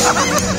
Ha ha ha ha!